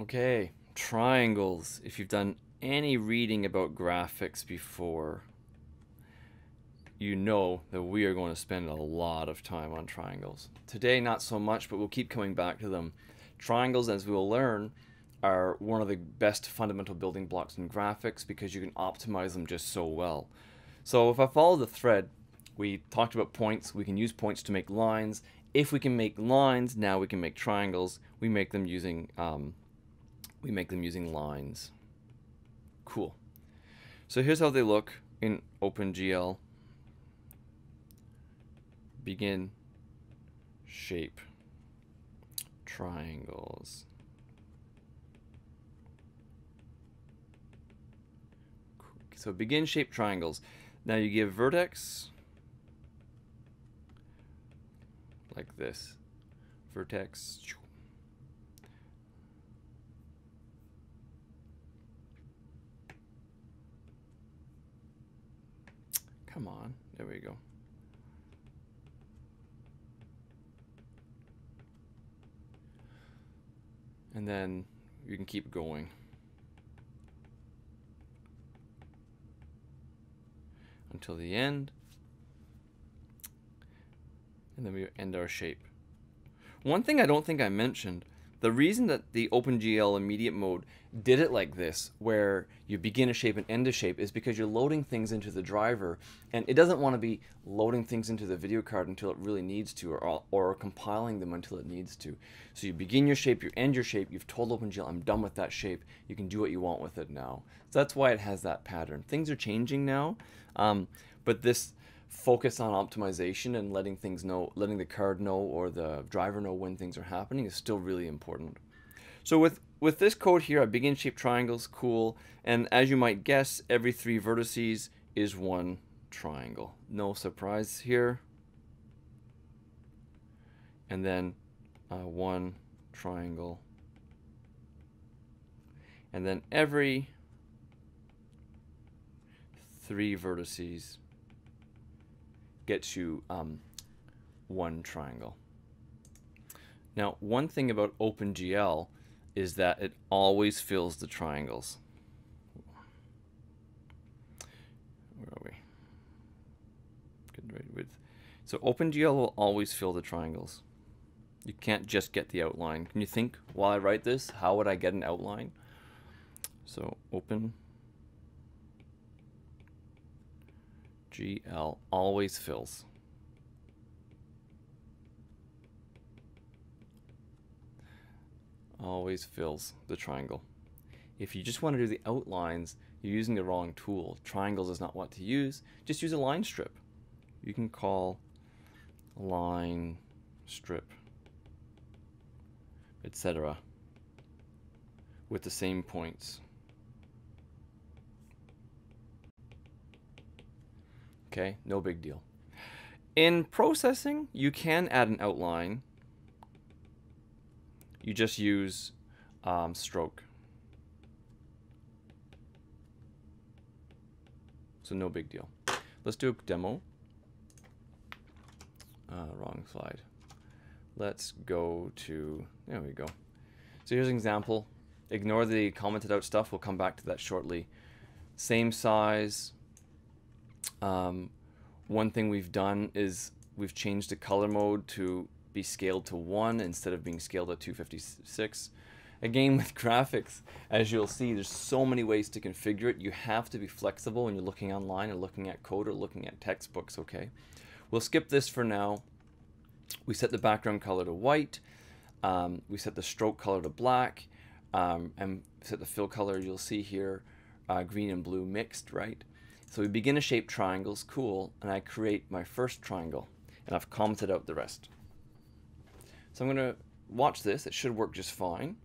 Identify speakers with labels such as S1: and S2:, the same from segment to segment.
S1: Okay, triangles. If you've done any reading about graphics before, you know that we are going to spend a lot of time on triangles. Today, not so much, but we'll keep coming back to them. Triangles, as we will learn, are one of the best fundamental building blocks in graphics because you can optimize them just so well. So if I follow the thread, we talked about points. We can use points to make lines. If we can make lines, now we can make triangles. We make them using um, we make them using lines. Cool. So here's how they look in OpenGL. Begin shape triangles. So begin shape triangles. Now you give vertex like this. Vertex. Come on. There we go. And then you can keep going. Until the end. And then we end our shape. One thing I don't think I mentioned the reason that the OpenGL immediate mode did it like this, where you begin a shape and end a shape, is because you're loading things into the driver, and it doesn't want to be loading things into the video card until it really needs to, or, or compiling them until it needs to. So you begin your shape, you end your shape, you've told OpenGL, I'm done with that shape, you can do what you want with it now. So that's why it has that pattern. Things are changing now, um, but this focus on optimization and letting things know, letting the card know or the driver know when things are happening is still really important. So with, with this code here, I begin shape triangles, cool. And as you might guess, every three vertices is one triangle. No surprise here. And then uh, one triangle. And then every three vertices gets you um, one triangle. Now, one thing about OpenGL is that it always fills the triangles. Where are we? Good right with. So OpenGL will always fill the triangles. You can't just get the outline. Can you think while I write this, how would I get an outline? So open GL always fills. Always fills the triangle. If you just want to do the outlines, you're using the wrong tool. Triangles is not what to use. Just use a line strip. You can call line strip, etc. with the same points. Okay, no big deal. In processing, you can add an outline. You just use um, stroke. So no big deal. Let's do a demo. Uh, wrong slide. Let's go to, there we go. So here's an example. Ignore the commented out stuff. We'll come back to that shortly. Same size, um, one thing we've done is we've changed the color mode to be scaled to 1 instead of being scaled at 256. Again, with graphics, as you'll see, there's so many ways to configure it. You have to be flexible when you're looking online or looking at code or looking at textbooks, okay? We'll skip this for now. We set the background color to white. Um, we set the stroke color to black. Um, and set the fill color, you'll see here, uh, green and blue mixed, right? So we begin to shape triangles, cool, and I create my first triangle, and I've commented out the rest. So I'm going to watch this, it should work just fine.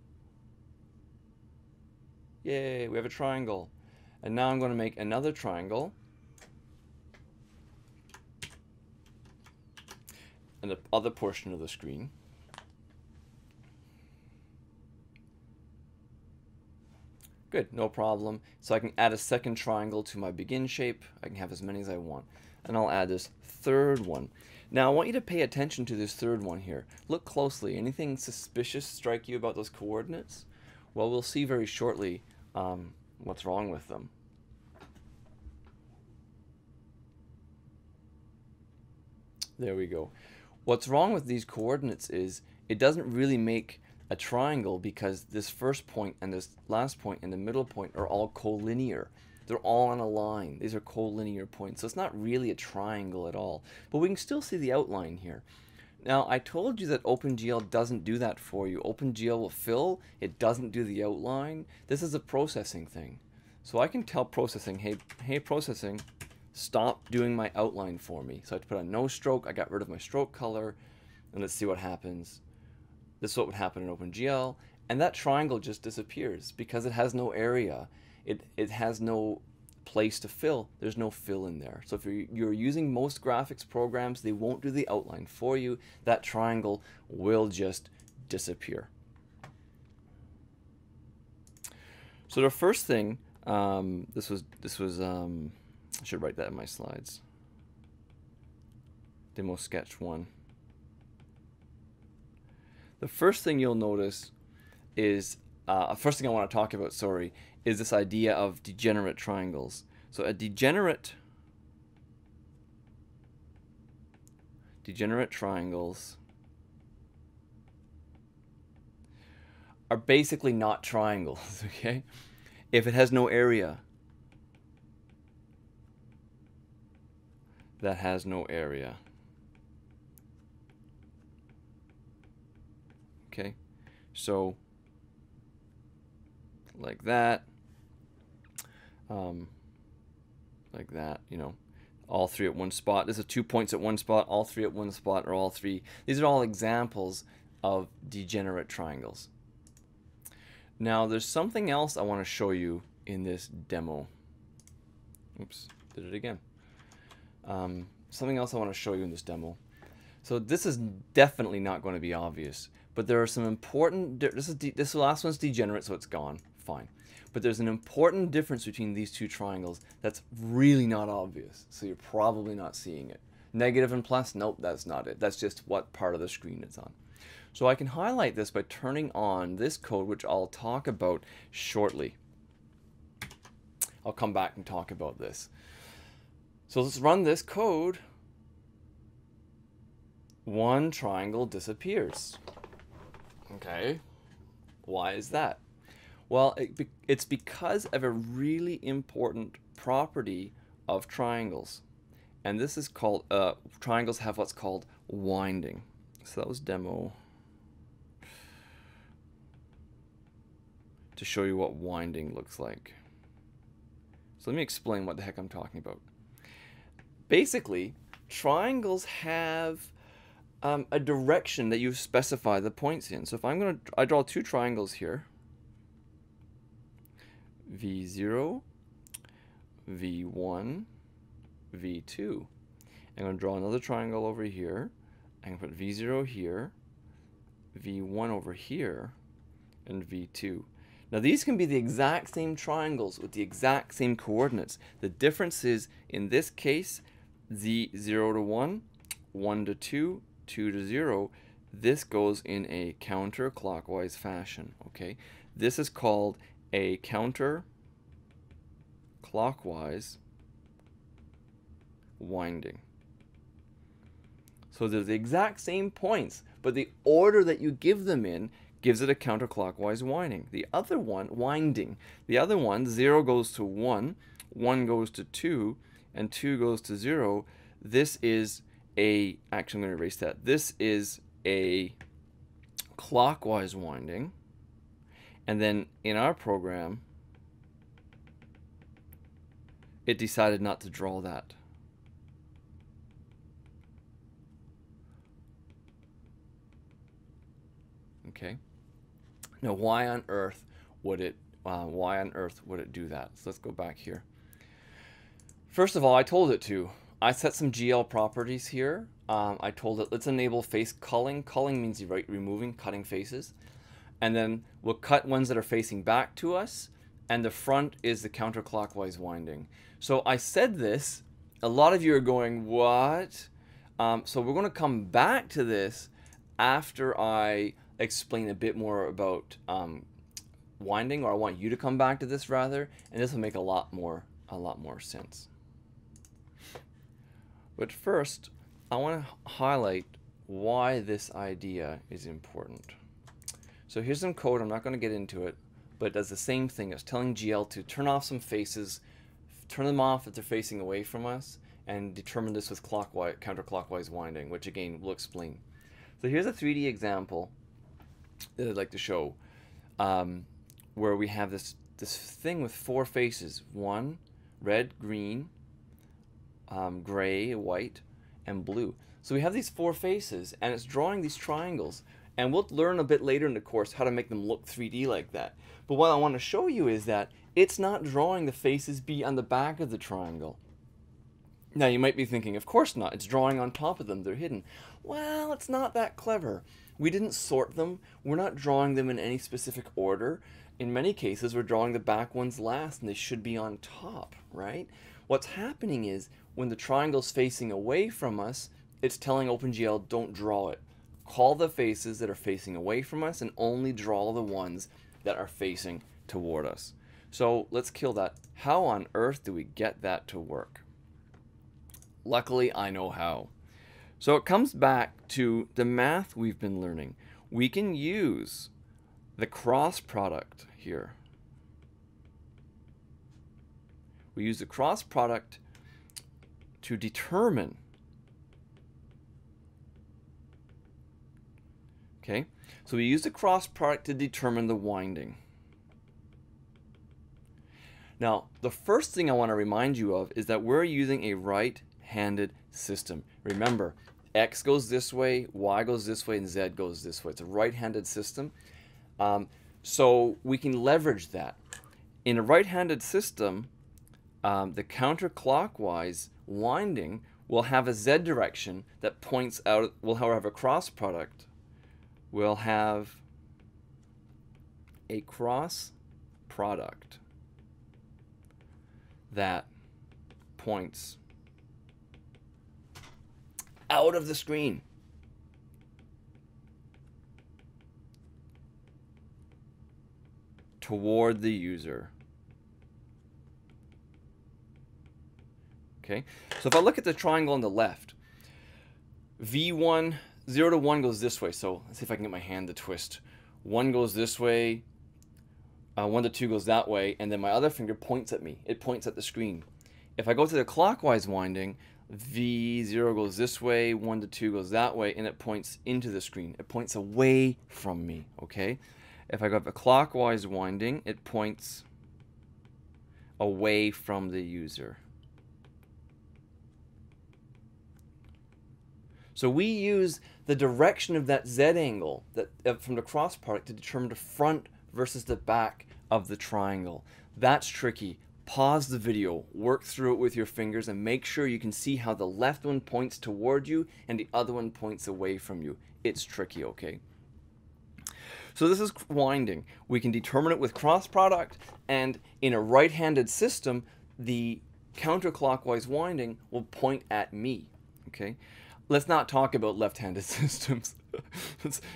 S1: Yay, we have a triangle. And now I'm going to make another triangle. And the other portion of the screen. Good, no problem. So I can add a second triangle to my begin shape. I can have as many as I want. And I'll add this third one. Now I want you to pay attention to this third one here. Look closely. Anything suspicious strike you about those coordinates? Well, we'll see very shortly um, what's wrong with them. There we go. What's wrong with these coordinates is it doesn't really make a triangle because this first point and this last point and the middle point are all collinear. They're all on a line. These are collinear points. So it's not really a triangle at all. But we can still see the outline here. Now, I told you that OpenGL doesn't do that for you. OpenGL will fill. It doesn't do the outline. This is a processing thing. So I can tell processing, hey, hey processing, stop doing my outline for me. So I put a no stroke. I got rid of my stroke color. And let's see what happens. This is what would happen in OpenGL. And that triangle just disappears because it has no area. It, it has no place to fill. There's no fill in there. So if you're, you're using most graphics programs, they won't do the outline for you. That triangle will just disappear. So the first thing, um, this was, this was um, I should write that in my slides. Demo sketch one. The first thing you'll notice is, uh, first thing I want to talk about, sorry, is this idea of degenerate triangles. So a degenerate, degenerate triangles are basically not triangles, okay? If it has no area, that has no area. Okay, so like that, um, like that, you know, all three at one spot. This is two points at one spot, all three at one spot, or all three. These are all examples of degenerate triangles. Now, there's something else I want to show you in this demo. Oops, did it again. Um, something else I want to show you in this demo. So this is definitely not going to be obvious, but there are some important, this is this last one's degenerate, so it's gone, fine. But there's an important difference between these two triangles that's really not obvious, so you're probably not seeing it. Negative and plus, nope, that's not it. That's just what part of the screen it's on. So I can highlight this by turning on this code, which I'll talk about shortly. I'll come back and talk about this. So let's run this code. One triangle disappears. Okay, why is that? Well, it, it's because of a really important property of triangles. And this is called, uh, triangles have what's called winding. So that was demo. To show you what winding looks like. So let me explain what the heck I'm talking about basically, triangles have um, a direction that you specify the points in. So if I'm going to, I draw two triangles here, V0, V1, V2. I'm going to draw another triangle over here. I'm going to put V0 here, V1 over here, and V2. Now these can be the exact same triangles with the exact same coordinates. The difference is, in this case, z 0 to 1, 1 to 2, 2 to 0, this goes in a counterclockwise fashion, okay? This is called a counter clockwise winding. So they're the exact same points, but the order that you give them in gives it a counterclockwise winding. The other one, winding. The other one, 0 goes to 1, 1 goes to 2, and 2 goes to 0, this is a, actually I'm going to erase that. This is a clockwise winding. And then in our program, it decided not to draw that. Okay. Now, why on earth would it? Uh, why on earth would it do that? So let's go back here. First of all, I told it to. I set some GL properties here. Um, I told it, let's enable face culling. Culling means you right removing, cutting faces. And then we'll cut ones that are facing back to us. And the front is the counterclockwise winding. So I said this. A lot of you are going, what? Um, so we're going to come back to this after I explain a bit more about um, winding, or I want you to come back to this rather, and this will make a lot more a lot more sense. But first, I want to highlight why this idea is important. So here's some code, I'm not going to get into it, but it does the same thing. It's telling GL to turn off some faces, turn them off if they're facing away from us, and determine this with clockwise, counterclockwise winding, which again we'll explain. So here's a 3D example that I'd like to show, um, where we have this this thing with four faces: one, red, green, um, gray, white, and blue. So we have these four faces, and it's drawing these triangles. And we'll learn a bit later in the course how to make them look 3D like that. But what I want to show you is that it's not drawing the faces be on the back of the triangle. Now you might be thinking, of course not, it's drawing on top of them, they're hidden. Well, it's not that clever. We didn't sort them, we're not drawing them in any specific order. In many cases, we're drawing the back ones last and they should be on top, right? What's happening is when the triangle's facing away from us, it's telling OpenGL don't draw it. Call the faces that are facing away from us and only draw the ones that are facing toward us. So let's kill that. How on earth do we get that to work? Luckily, I know how. So it comes back to the math we've been learning. We can use the cross product here. We use the cross product to determine Okay, so we use the cross product to determine the winding. Now, the first thing I want to remind you of is that we're using a right-handed system. Remember, X goes this way, Y goes this way, and Z goes this way. It's a right-handed system. Um, so we can leverage that. In a right-handed system, um, the counterclockwise winding will have a Z direction that points out, will a cross product we'll have a cross product that points out of the screen. toward the user. Okay, so if I look at the triangle on the left, V1 0 to 1 goes this way, so let's see if I can get my hand to twist. 1 goes this way, uh, 1 to 2 goes that way, and then my other finger points at me. It points at the screen. If I go to the clockwise winding, V0 goes this way, 1 to 2 goes that way, and it points into the screen. It points away from me, okay? If I go the clockwise winding, it points away from the user. So we use the direction of that z angle that uh, from the cross product to determine the front versus the back of the triangle. That's tricky. Pause the video, work through it with your fingers, and make sure you can see how the left one points toward you and the other one points away from you. It's tricky, okay? So this is winding. We can determine it with cross product, and in a right-handed system, the counterclockwise winding will point at me, okay? Let's not talk about left-handed systems.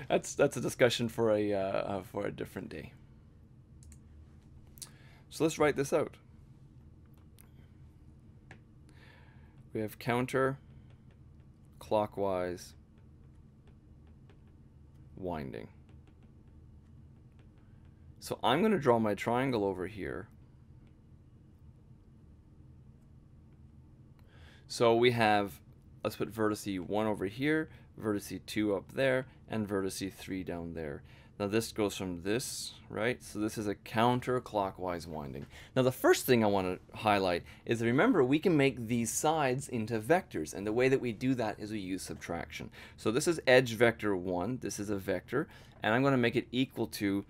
S1: that's, that's a discussion for a uh, uh, for a different day. So let's write this out. We have counter clockwise winding. So I'm going to draw my triangle over here. So we have let's put vertice 1 over here, vertice 2 up there, and vertice 3 down there. Now this goes from this, right? So this is a counterclockwise winding. Now the first thing I want to highlight is remember we can make these sides into vectors and the way that we do that is we use subtraction. So this is edge vector 1, this is a vector, and I'm going to make it equal to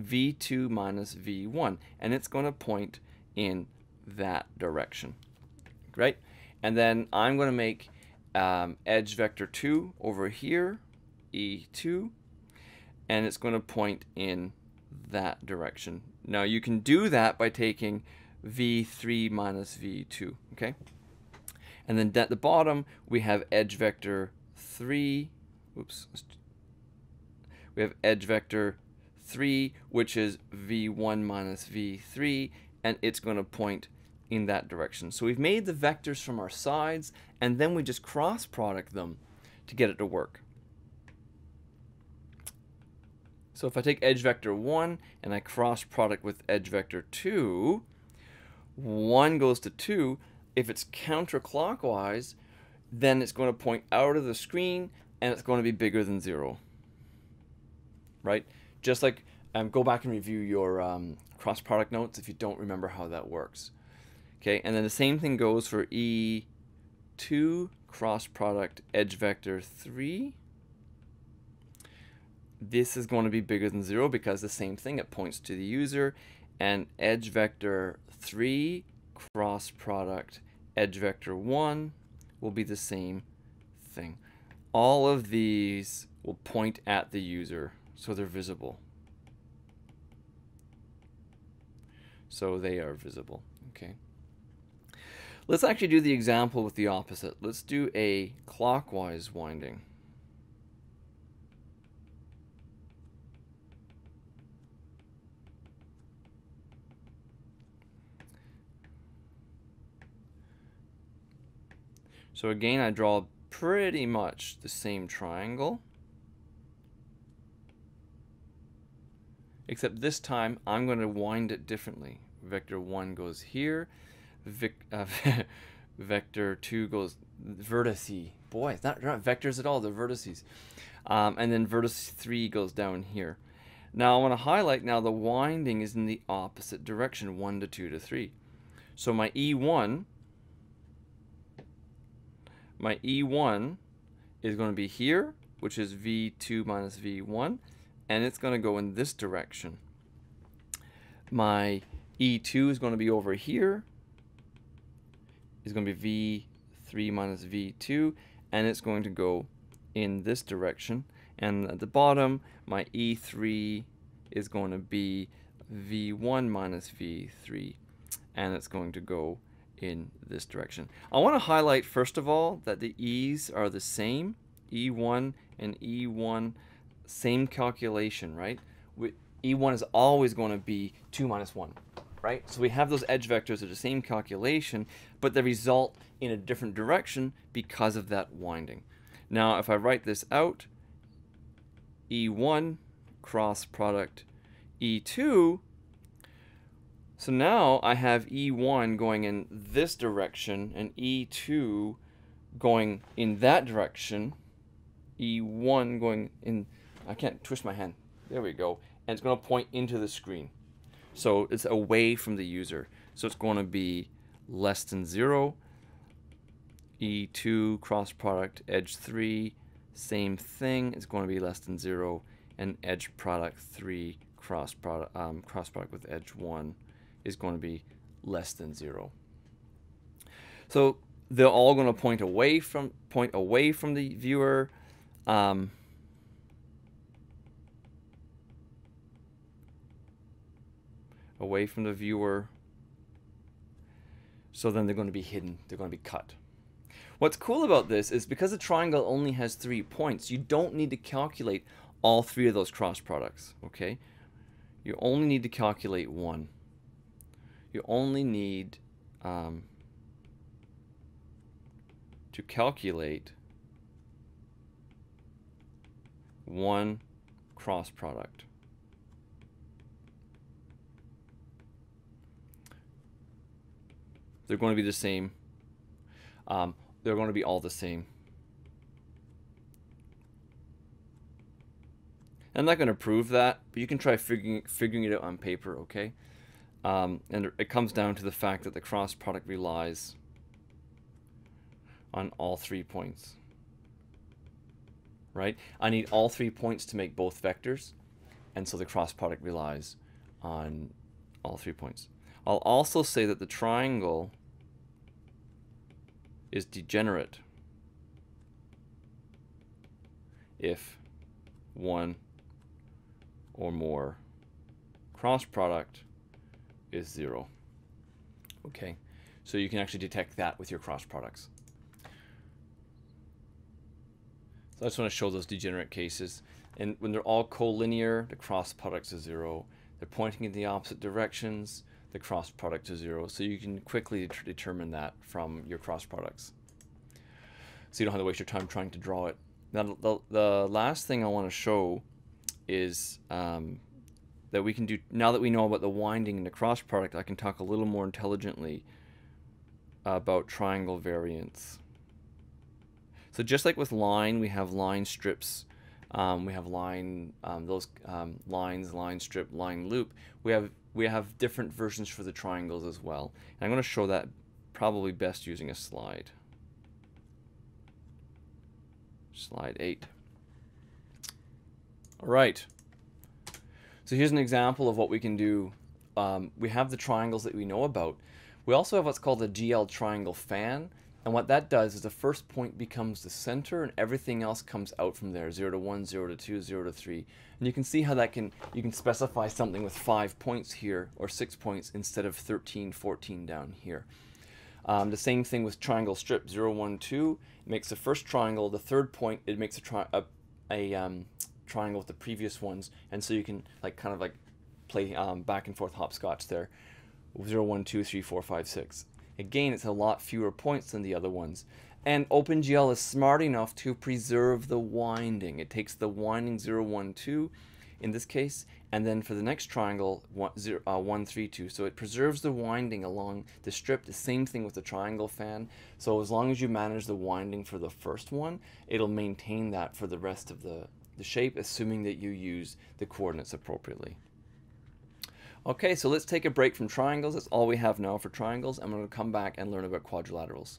S1: v2 minus v1 and it's going to point in that direction, right? And then I'm going to make um, edge vector 2 over here, E2, and it's going to point in that direction. Now you can do that by taking V3 minus V2, okay? And then at the bottom, we have edge vector 3, oops, we have edge vector 3, which is v1 minus v3, and it's going to point in that direction. So we've made the vectors from our sides, and then we just cross product them to get it to work. So if I take edge vector 1 and I cross product with edge vector 2, 1 goes to 2. If it's counterclockwise, then it's going to point out of the screen and it's going to be bigger than 0. Right? Just like, um, go back and review your um, cross product notes if you don't remember how that works. Okay, and then the same thing goes for E2 cross product edge vector 3 this is going to be bigger than 0 because the same thing, it points to the user. And edge vector 3 cross product edge vector 1 will be the same thing. All of these will point at the user, so they're visible. So they are visible, okay? Let's actually do the example with the opposite. Let's do a clockwise winding. So again, I draw pretty much the same triangle. Except this time, I'm going to wind it differently. Vector 1 goes here. Vic, uh, vector 2 goes vertice. Boy, it's not, not vectors at all, they're vertices. Um, and then vertex 3 goes down here. Now I want to highlight now the winding is in the opposite direction, 1 to 2 to 3. So my E1 my E1 is going to be here, which is V2 minus V1, and it's going to go in this direction. My E2 is going to be over here, is going to be V3 minus V2, and it's going to go in this direction. And at the bottom, my E3 is going to be V1 minus V3, and it's going to go in this direction. I want to highlight first of all that the E's are the same, E1 and E1, same calculation, right? E1 is always going to be 2 minus 1, right? So we have those edge vectors of the same calculation, but they result in a different direction because of that winding. Now, if I write this out, E1 cross product E2 so now I have E1 going in this direction and E2 going in that direction. E1 going in, I can't twist my hand. There we go. And it's going to point into the screen. So it's away from the user. So it's going to be less than 0. E2 cross product edge 3, same thing. It's going to be less than 0. And edge product 3 cross product, um, cross product with edge 1 is going to be less than zero. So they're all going to point away from point away from the viewer. Um, away from the viewer. So then they're going to be hidden. They're going to be cut. What's cool about this is because the triangle only has three points, you don't need to calculate all three of those cross products, okay? You only need to calculate one you only need um, to calculate one cross product. They're going to be the same. Um, they're going to be all the same. I'm not going to prove that, but you can try figuring, figuring it out on paper, okay? Um, and it comes down to the fact that the cross product relies on all three points. Right? I need all three points to make both vectors, and so the cross product relies on all three points. I'll also say that the triangle is degenerate if one or more cross product is zero. Okay, so you can actually detect that with your cross products. So I just want to show those degenerate cases. And when they're all collinear, the cross products are zero. They're pointing in the opposite directions, the cross product to zero. So you can quickly determine that from your cross products. So you don't have to waste your time trying to draw it. Now, the, the last thing I want to show is um, that we can do, now that we know about the winding and the cross product, I can talk a little more intelligently about triangle variants. So just like with line, we have line strips, um, we have line, um, those um, lines, line strip, line loop. We have we have different versions for the triangles as well. And I'm going to show that probably best using a slide. Slide 8. All right. So here's an example of what we can do. Um, we have the triangles that we know about. We also have what's called a GL triangle fan. And what that does is the first point becomes the center and everything else comes out from there, 0 to 1, 0 to 2, 0 to 3. And you can see how that can, you can specify something with 5 points here or 6 points instead of 13, 14 down here. Um, the same thing with triangle strip, 0, 1, 2. Makes the first triangle, the third point, it makes a, tri a, a um, triangle with the previous ones. And so you can like kind of like play um, back and forth hopscotch there. 0, 1, 2, 3, 4, 5, 6. Again, it's a lot fewer points than the other ones. And OpenGL is smart enough to preserve the winding. It takes the winding 0, 1, 2 in this case, and then for the next triangle, 1, 0, uh, 1 3, 2. So it preserves the winding along the strip. The same thing with the triangle fan. So as long as you manage the winding for the first one, it'll maintain that for the rest of the, the shape, assuming that you use the coordinates appropriately. Okay, so let's take a break from triangles. That's all we have now for triangles. I'm going to come back and learn about quadrilaterals.